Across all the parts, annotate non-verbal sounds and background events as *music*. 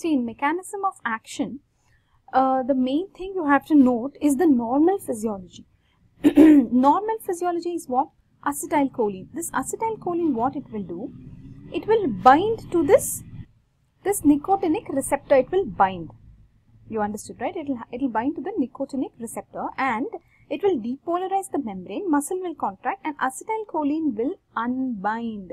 See, in mechanism of action, uh, the main thing you have to note is the normal physiology. *clears throat* normal physiology is what? Acetylcholine. This acetylcholine, what it will do? It will bind to this, this nicotinic receptor. It will bind. You understood, right? It will, it will bind to the nicotinic receptor and it will depolarize the membrane. Muscle will contract and acetylcholine will unbind.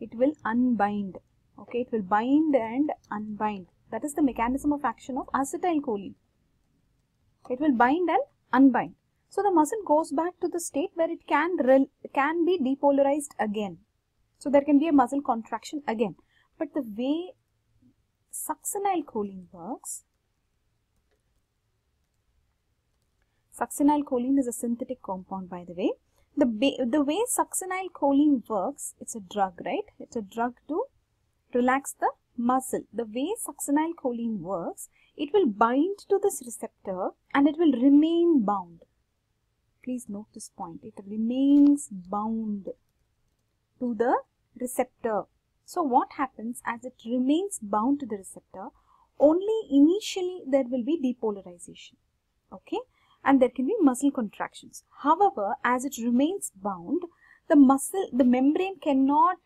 It will unbind. Okay, it will bind and unbind. That is the mechanism of action of acetylcholine. It will bind and unbind. So the muscle goes back to the state where it can can be depolarized again. So there can be a muscle contraction again. But the way succinylcholine works, succinylcholine is a synthetic compound by the way. The, the way succinylcholine works, it's a drug, right? It's a drug to relax the muscle. The way succinylcholine works, it will bind to this receptor and it will remain bound. Please note this point. It remains bound to the receptor. So what happens as it remains bound to the receptor, only initially there will be depolarization. Okay. And there can be muscle contractions. However, as it remains bound, the muscle, the membrane cannot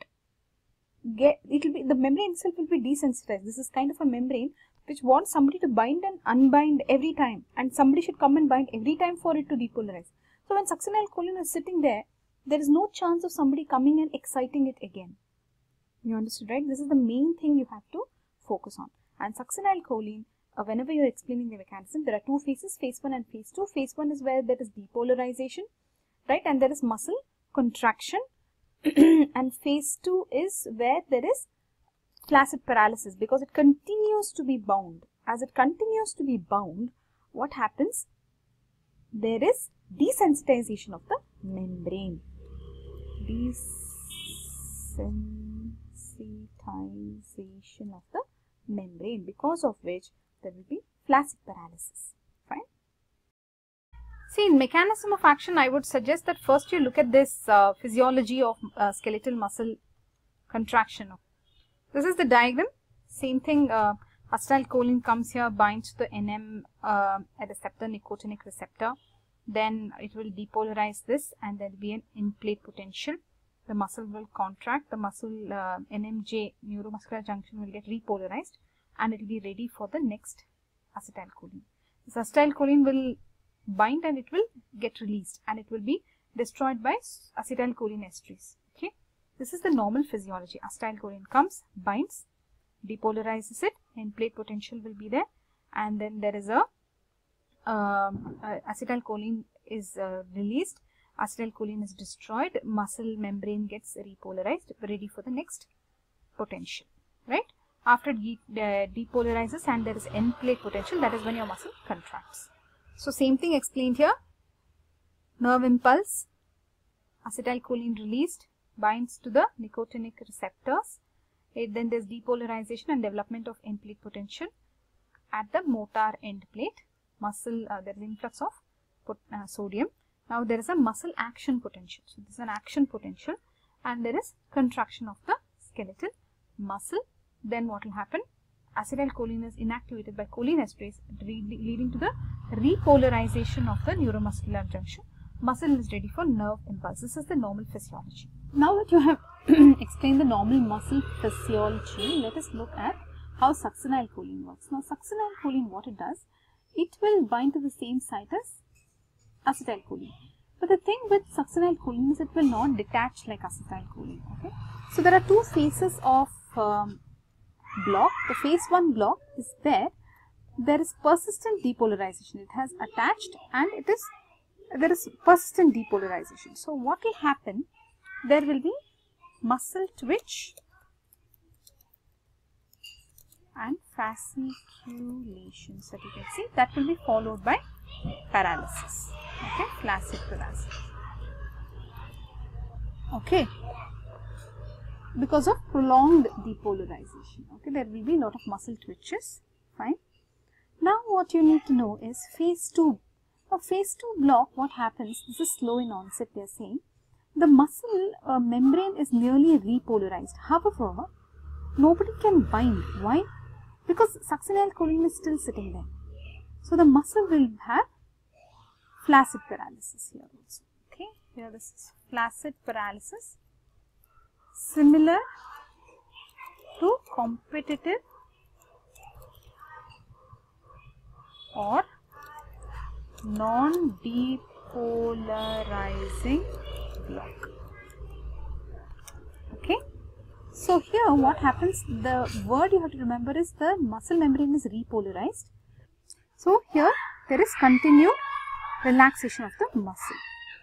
get it will be the membrane itself will be desensitized. This is kind of a membrane which wants somebody to bind and unbind every time. And somebody should come and bind every time for it to depolarize. So when succinylcholine is sitting there there is no chance of somebody coming and exciting it again. You understood right? This is the main thing you have to focus on. And succinylcholine uh, whenever you're explaining the mechanism there are two phases phase 1 and phase 2 phase 1 is where there is depolarization right? And there is muscle contraction *clears throat* and phase 2 is where there is flaccid paralysis because it continues to be bound. As it continues to be bound, what happens? There is desensitization of the membrane. Desensitization of the membrane because of which there will be flaccid paralysis. See, in mechanism of action, I would suggest that first you look at this uh, physiology of uh, skeletal muscle contraction. This is the diagram. Same thing, uh, acetylcholine comes here, binds to the NM uh, receptor, nicotinic receptor. Then it will depolarize this and there will be an end-plate potential. The muscle will contract, the muscle uh, NMJ neuromuscular junction will get repolarized and it will be ready for the next acetylcholine. This acetylcholine will bind and it will get released and it will be destroyed by acetylcholine acetylcholinesterase. Okay, this is the normal physiology. Acetylcholine comes, binds, depolarizes it, end plate potential will be there, and then there is a uh, acetylcholine is uh, released, acetylcholine is destroyed, muscle membrane gets repolarized, ready for the next potential, right? After it de depolarizes and there is end plate potential, that is when your muscle contracts. So same thing explained here. Nerve impulse, acetylcholine released, binds to the nicotinic receptors. It, then there's depolarization and development of end plate potential at the motor end plate. Muscle, uh, there is influx of uh, sodium. Now there is a muscle action potential. So this is an action potential and there is contraction of the skeletal muscle. Then what will happen? Acetylcholine is inactivated by cholinesterase leading to the repolarization of the neuromuscular junction. Muscle is ready for nerve impulse. This is the normal physiology. Now that you have *clears throat* explained the normal muscle physiology, let us look at how succinylcholine works. Now succinylcholine, what it does, it will bind to the same site as acetylcholine. But the thing with succinylcholine is it will not detach like acetylcholine. Okay. So there are two phases of um, block, the phase 1 block is where there is persistent depolarization. It has attached and it is there is persistent depolarization. So what will happen? There will be muscle twitch and fasciculations that you can see that will be followed by paralysis. Okay, flaccid paralysis. Okay because of prolonged depolarization. Okay, there will be a lot of muscle twitches. Fine. Now, what you need to know is phase 2. Now, phase 2 block, what happens? This is slow in onset, they are saying. The muscle uh, membrane is nearly repolarized. However, nobody can bind. Why? because succinylcholine is still sitting there. So the muscle will have flaccid paralysis here also. Okay, here this is flaccid paralysis similar to competitive or non-depolarizing block. Okay. So here what happens, the word you have to remember is the muscle membrane is repolarized. So here there is continued relaxation of the muscle.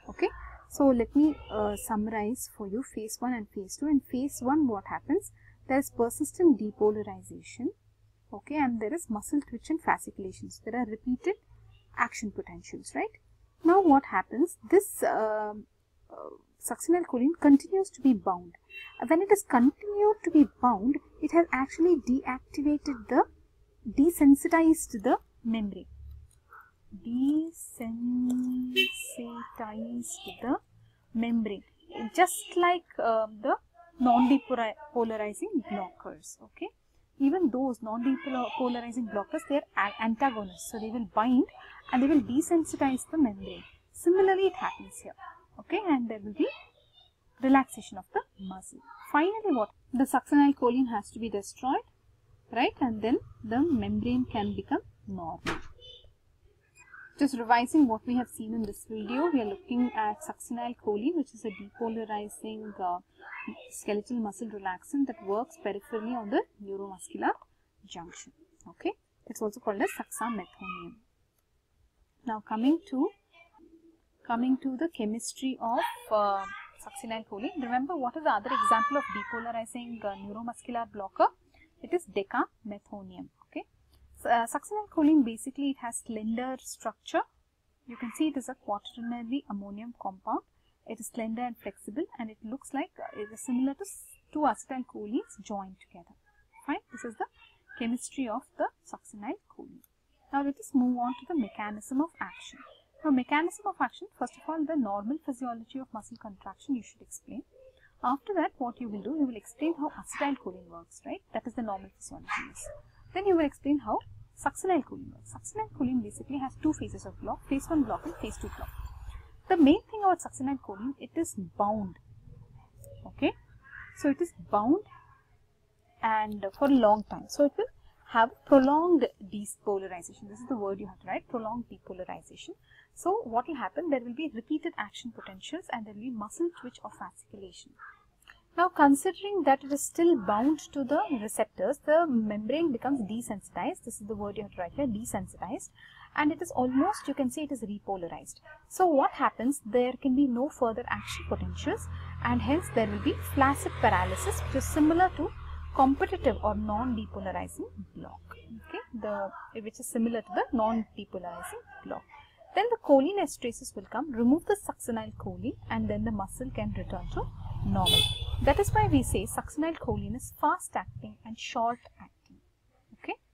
Okay. So let me uh, summarize for you phase 1 and phase 2. In phase 1 what happens? There is persistent depolarization. Okay. And there is muscle twitch and fasciculations. There are repeated action potentials, right? Now what happens? This uh, uh, succinylcholine continues to be bound. When it is continued to be bound, it has actually deactivated the, desensitized the membrane. Desensitized the membrane. Just like uh, the non-depolarizing blockers, okay? Even those non-depolarizing blockers, they are antagonists. So, they will bind and they will desensitize the membrane. Similarly, it happens here. Okay, and there will be relaxation of the muscle. Finally, what? The succinylcholine has to be destroyed, right? And then the membrane can become normal. Just revising what we have seen in this video, we are looking at succinylcholine, which is a depolarizing uh, skeletal muscle relaxant that works peripherally on the neuromuscular junction. Okay, it's also called as suxamethonium. Now coming to coming to the chemistry of uh, succinylcholine. Remember what is the other example of depolarizing uh, neuromuscular blocker? It is decamethonium. Uh, succinylcholine basically it has slender structure. You can see it is a quaternary ammonium compound. It is slender and flexible, and it looks like uh, it is similar to two acetylcholines joined together. Fine, this is the chemistry of the succinylcholine. Now let us move on to the mechanism of action. Now mechanism of action, first of all the normal physiology of muscle contraction you should explain. After that what you will do, you will explain how acetylcholine works, right? That is the normal physiology. Then you will explain how succinylcholine works. Succinylcholine basically has two phases of block, phase 1 block and phase 2 block. The main thing about succinylcholine, it is bound, okay? So it is bound and for a long time. So it will have prolonged depolarization. This is the word you have to write, prolonged depolarization. So what will happen? There will be repeated action potentials and there will be muscle twitch or fasciculation. Now considering that it is still bound to the receptors, the membrane becomes desensitized. This is the word you have to write here, desensitized. And it is almost, you can say it is repolarized. So what happens? There can be no further action potentials and hence there will be flaccid paralysis which is similar to competitive or non-depolarizing block, okay, the which is similar to the non-depolarizing block. Then the cholinesterases will come, remove the succinylcholine and then the muscle can return to normal. That is why we say succinylcholine is fast acting and short